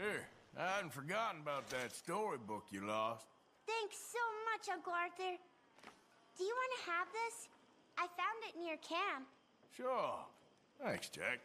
Here, I hadn't forgotten about that storybook you lost. Thanks so much, Uncle Arthur. Do you want to have this? I found it near camp. Sure. Thanks, Jack.